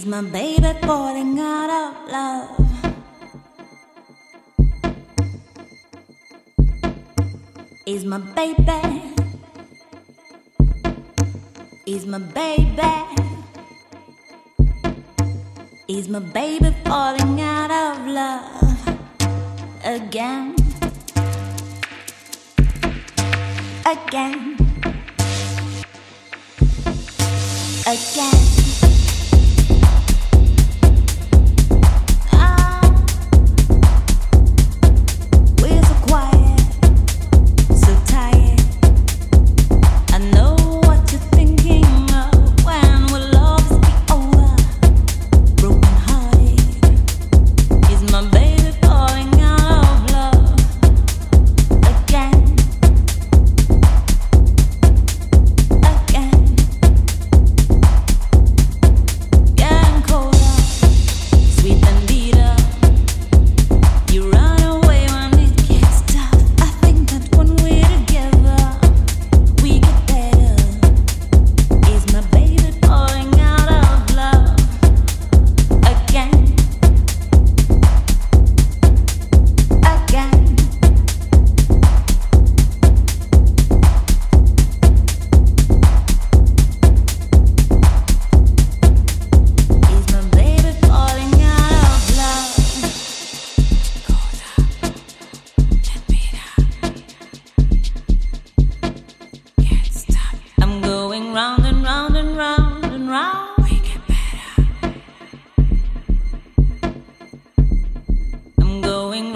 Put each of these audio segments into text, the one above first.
He's my baby falling out of love. He's my baby. He's my baby. He's my baby falling out of love again. Again. Again.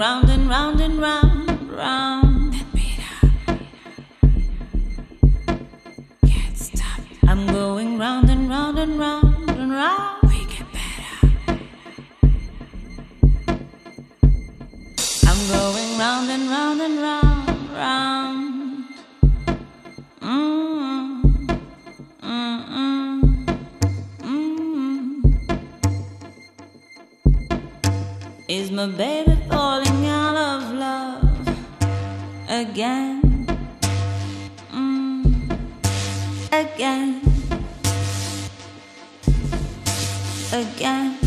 round and round and round, round. Can't stop. I'm going round and round and round and round. We get better. I'm going round and round and round, round. Mmm, mmm, mmm. Is my baby falling? again. Mm, again. Again.